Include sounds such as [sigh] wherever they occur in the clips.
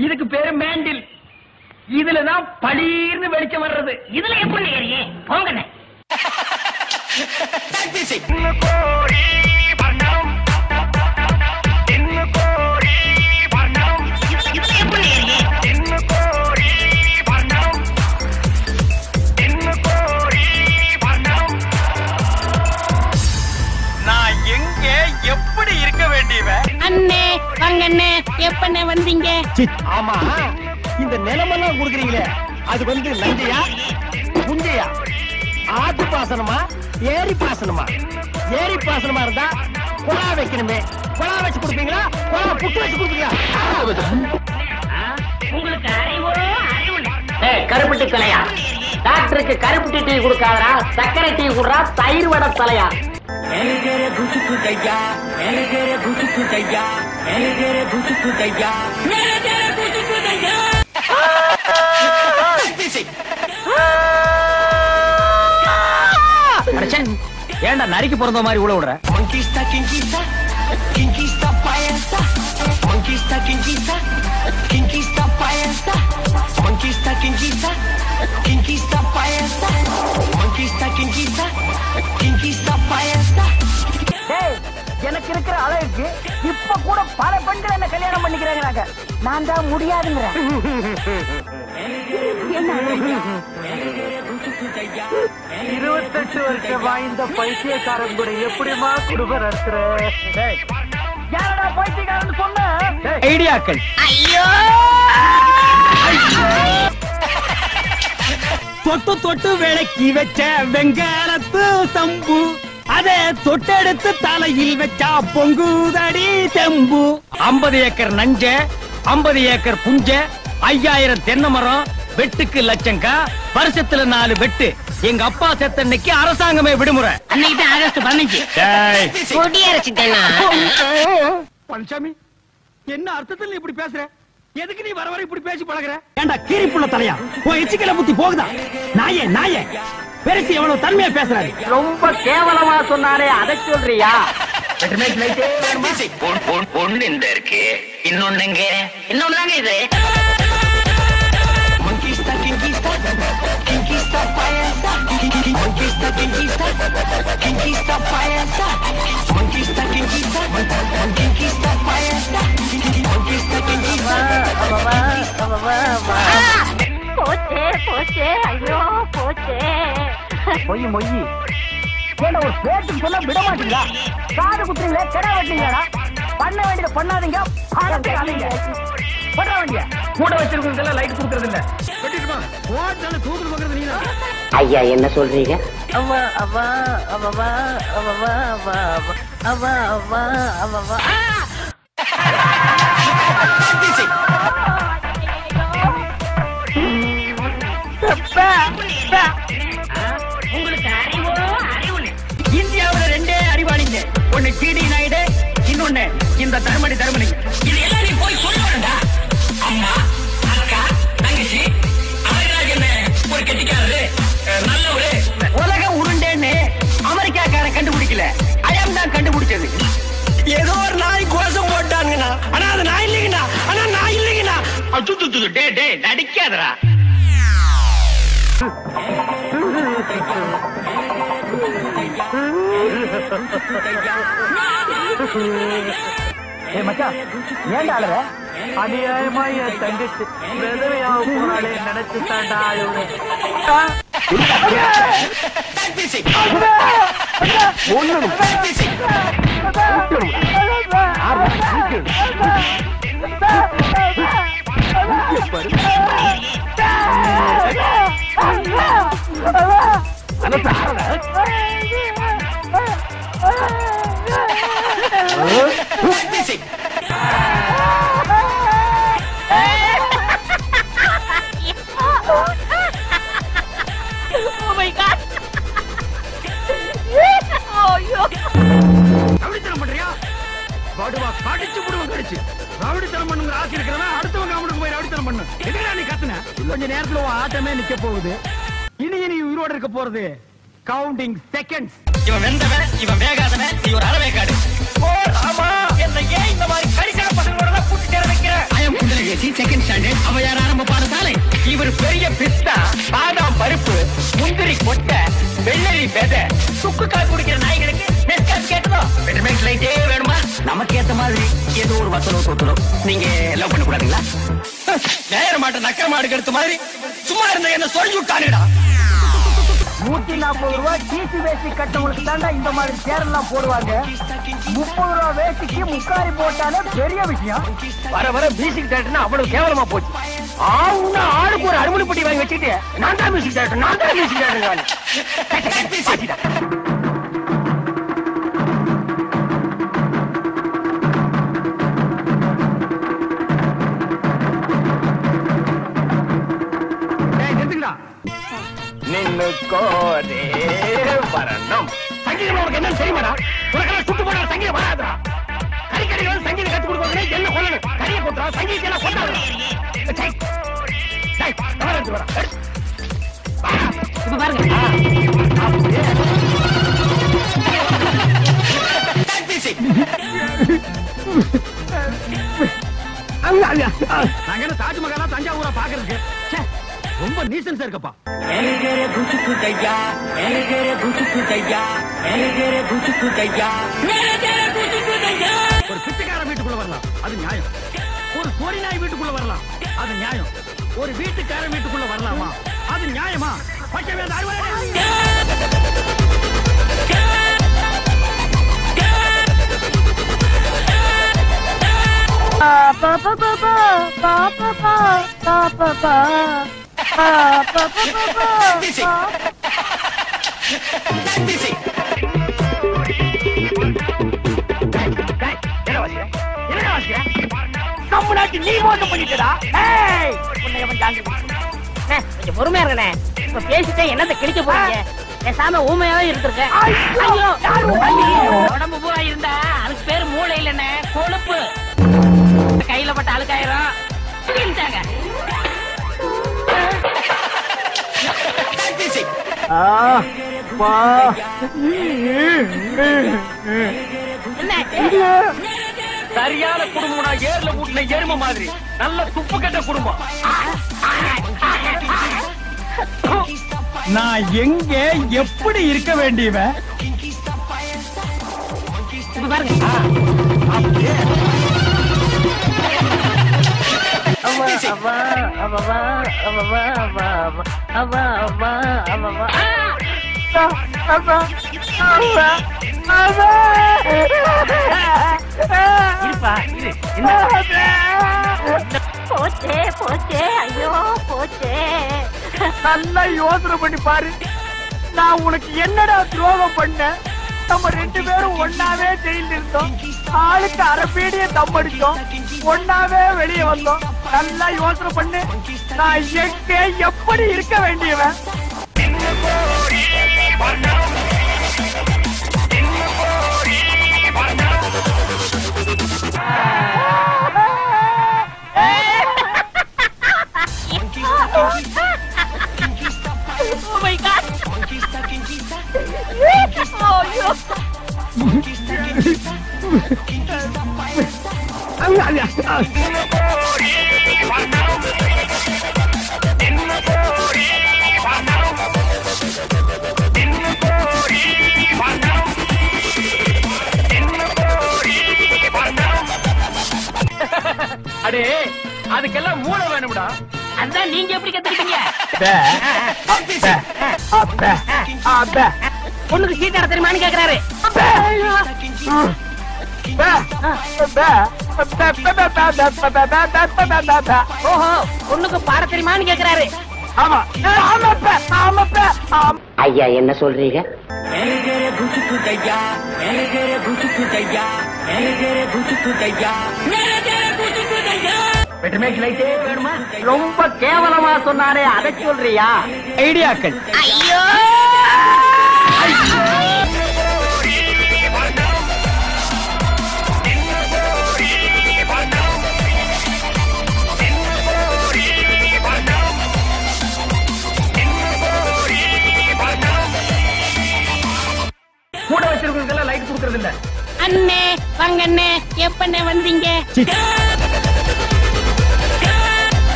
இதுக்கு பேரு மேண்டில். இதுலதான் பளீர்னு வெளிச்சம் வர்றது. இதுல எப்படி ஏறியே? போங்கண்ணே. [laughs] வாங்க அண்ணே. எப்பண்ணே வந்தீங்க? ஆமா. இந்த நிலமெல்லாம் கொடுக்குறீங்களே. அது வந்து நஞ்சையா? புஞ்சையா ஆத்து பாசனமா? ஏரி பாசனமா? ஏரி பாசனமா இருந்தா குழா வைக்கணுமே. குழா வச்சு கொடுப்பீங்களா? குழா புட்டு வச்சு கொடுப்பீங்களா? உங்களுக்கு கருப்பட்டி தலையா? டாக்டருக்கு கருப்பட்டி டீ கொடுக்காதடா. சக்கரை டீ குடுறா தயிர் வடை தலையா? ஏண்டா நரிக்கு பிறந்த மாதிரி உள்ள விடுற? எனக்கு அழகுக்கு இப்ப கூட பல பெண்கள் என்ன கல்யாணம் பண்ணிக்கிறாங்க நான் தான் முடியாதுங்கிறேன். இருபத்தெட்டு வருஷம் வாய்ந்த பைத்தியக்காரன் கூட எப்படிமா குடும்பம் நடத்துற? யாரடா பைத்தியக்காரன் சொன்ன? ஐடியாக்கள். தொட்டு தொட்டு விளக்கி வச்ச வெங்காலத்து சம்பு. அதே தொட்டெடுத்து தலையில் வச்சா பொங்குதடி தெம்பு. ஐம்பது ஏக்கர் நஞ்ச ஐம்பது ஏக்கர் புஞ்ச ஐயாயிரம் தென்னை மரம் வெட்டுக்கு லட்சங்கா வருஷத்துல நாலு வெட்டு. எங்க அப்பா செத்தன்னைக்கு அரசாங்கமே விடுமுறை. அன்னைக்கு ஆகஸ்ட் பதினஞ்சு. பழனிசாமி என்ன அர்த்தத்தில் நீ இப்படி பேசுற? எதுக்கு நீ வர வர இப்படி பேசி பழகுற? ஏண்டா கீரி புள்ள தலையா? உன் எச்சிக்கல புத்தி போகுதா? நாயே நாயே. பெருசு எவ்வளவு தன்மையா பேசுறாரு? ரொம்ப கேவலமா சொன்னாரே அதை சொல்றியா? ஒண்ணு இந்த இருக்கு? இன்னொன்னுங்க இன்னொன்னு இது. போச்சே போச்சே ஐயோ. போச்சே மொய் மொய். ஏண்டா ஒரு பேச்சுக்கு சொன்னா விட மாட்டீங்களா காது குத்துறீங்களே? கிடா வெட்டீங்களா பண்ண வேண்டியதை பண்ணாதீங்க. பாடத்தீங்க பண்ண வேண்டிய? கூட வச்சிருக்கவங்க லைட் கொடுக்கறது இல்ல. ஐயா என்ன சொல்றீங்க? அவா அவா அவவா அவவா அவா அவா அவா அவவா உங்களுக்கு ஒண்ணு டிடி நாயுடு. இன்னொன்னு இந்த தர்மடி தர்மலிங்க இது எல்லாம் நீ போய் சொல்ல வேண்டா அம்மா அக்கா தங்கச்சி அவர்களாக என்ன ஒரு கெட்டிக்காரரு நல்லவரு. உலக உருண்டேன்னு அமெரிக்காக்காரன் கண்டுபிடிக்கல. அயம் தான் கண்டுபிடிச்சது. ஏதோ ஒரு நாய் கோஷம் போட்டானுங்கண்ணா. ஆனா அது நாய் இல்லைங்கண்ணா. ஆனா நாய் இல்லைங்கண்ணா. அச்சுத்து டே டே நடிக்காதடா. [laughs] [laughs] ஏ மச்சான் ஏன்டா அழுற? அநியாயமா என் தங்கச்சி விதவையாக போனாலே நினைச்சு தாண்டா அழுவுறேன் Oh my god. ஐயோ ரவுடித்தனம் பண்றியா? பாடுவா கடிச்சு புடுவன் கடிச்சு. ரவுடித்தனம் பண்ணுங்கிற ஆசை இருக்கிறவன் அடுத்தவங்க அவனுக்கு போய் ரவுடித்தனம் பண்ணு. எதுக்குடா நீ கத்துன? கொஞ்ச நேரத்துல உன் ஆட்டமே நிக்க போகுது. இனி இனி உயிரோட இருக்க போறது கவுண்டிங் செகண்ட்ஸ் இவன் வெந்தவன் இவன் வேகாதவன் நீ ஒரு அளவே காடு என்ன ஏன் இந்த மாதிரி கரிசனம் பண்ற பசங்களோட கூட்டி சேர வைக்கிறேன். I'm Kundalakesi second standard Avvaiyar ஆரம்ப பாடசாலை. இவர் பெரிய பிஸ்தா பாதாம் பருப்பு முந்திரி கொட்டை வெள்ளரி விதை சுக்கு குடிக்கிற நாய்களுக்கு நெஸ்காஸ் கேட்டதோ? பெட்ரோமேக்ஸ் லைட்டே வேணுமா? நமக்கு ஏத்த மாதிரி ஏதோ ஒரு வத்தலோ தொட்டலோ நீங்க லவ் பண்ண கூடாதுங்களா [laughs] நேர மாட்ட நக்கர மாடு கெடுத்த மாதிரி சும்மா இருந்த என்ன சொல்லி விட்டானுடா. நூத்தி நாற்பது ரூபாய் டிசி வேஷ்டி கட்டவங்களுக்கு தாண்டா இந்த மாதிரி சேரெல்லாம் போடுவாங்க. முப்பது ரூபாய் வேஷ்டிக்கு முக்காரி போட்டாலே பெரிய விஷயம். வர வர மியூசிக் டேரக்டர்னா அவ்வளவு கேவலமா போச்சு. ஆவுன்னா ஆளுக்கு ஒரு அருமணிப்பட்டி வாங்கி வச்சுக்கிட்டு நான் தான் மியூசிக் டேரக்டர் நான் தான் மியூசிக் டேரக்டர் கண்ணுக்கோரே வரணும். சங்கீதம் உனக்கு என்ன செய்யுமாடா? உனக்கு சுட்டு போட சங்கீதம் வராதுடா. கறிக்கடைகள் சங்கீதம் கத்து கொடுக்கறதுனே என்ன கொல்லணும் கறிய கொட்டுறா சங்கீதம் எல்லாம் கொண்டாடுறா இப்ப பாருங்க. அங்க தாஜ்மஹாலா தஞ்சாவூரா பாக்குறதுக்கு. ரொம்ப நீசன்ஸ் இருக்கப்பா. எனகர புசுக்கு தையா எனகர புசுக்கு தையா எனகர புசுக்கு தையா. எனகர புசுக்கு தையா. ஒரு பிச்சைக்கார வீட்டுக்குள்ள வரலாம் அது நியாயம். ஒரு கோரி நாய் வீட்டுக்குள்ள வரலாம் அது நியாயம். ஒரு வீட்டுக்கார வீட்டுக்குள்ள வரலாமா அது நியாயமா? பச்சை பாப்பா பாப்பா பாப்பா பாப்பா பாப்பா நீ ஓட்டம் பண்ணிட்டடா கொஞ்சம் பொறுமையா இருக்கணே இப்ப பேசிட்டேன் என்னத்த கிழிக்க போறீங்க பேசாம ஊமையாவே இருந்திருக்கேன் உடம்பு பூரா இருந்தா அதுக்கு பேரு மூளை இல்லைன்னு கொழுப்பு கையில பட்ட அழுக்காயிரம் என்ன சரியான குடும்பம்னா ஏர்ல ஊட்டின எரும மாதிரி. நல்ல துப்பு கட்ட குடும்பம். நான் எங்க எப்படி இருக்க வேண்டியவன்? பாருங்க. அம்மா இருப்பா இரு போச்சே போச்சே ஐயோ போச்சே நல்லா யோசனை பண்ணி பாரு. நான் உனக்கு என்னடா துரோகம் பண்ணேன் நம்ம ரெண்டு பேரும் ஒன்னாவே ஜெயில இருந்தோம். ஆளுக்கு அரபீடிய தம் அடிச்சோம் ஒன்னாவே வெளியே வந்தோம். நல்லா யோசனை பண்ணு. நான் எங்க எப்படி இருக்க வேண்டியவன்? அதுக்கெல்லாம் மூளை வேணும்டா அதான் நீங்க எப்படி கத்துக்கிட்டீங்க பொண்ணுக்கு சீட்டாட தெரியுமான்னு கேக்குறாரு ஓஹோ பொண்ணுக்கு பாட தெரியுமான்னு கேக்குறாரு ஐயா என்ன சொல்றீங்க பெட்ரோமேக்ஸ் லைட்டே வேணுமா? ரொம்ப கேவலமா சொன்னாரே அதை சொல்றியா? ஐடியாக்கள். ஐயோ! கூட வச்சிருக்கவங்க லைட் கொடுக்கறது இல்ல அண்ணே. வாங்கண்ணே எப்பண்ணே வந்தீங்க?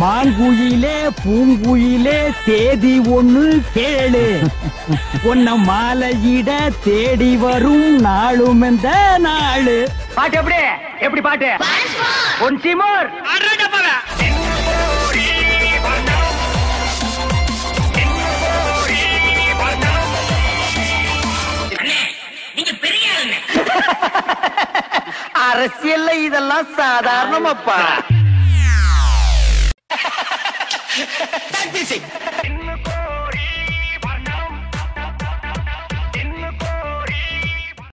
மாங்குயிலே பூங்குயிலே தேதி ஒண்ணு கேளு. உன்ன மாலையிட தேடி வரும் நாளும் இந்த நாளு. பாட்டு எப்படி? எப்படி பாட்டு? ஒன் சிமோர். [laughs] அரசியல்ல இதெல்லாம் சாதாரணமாப்பா. Thank you.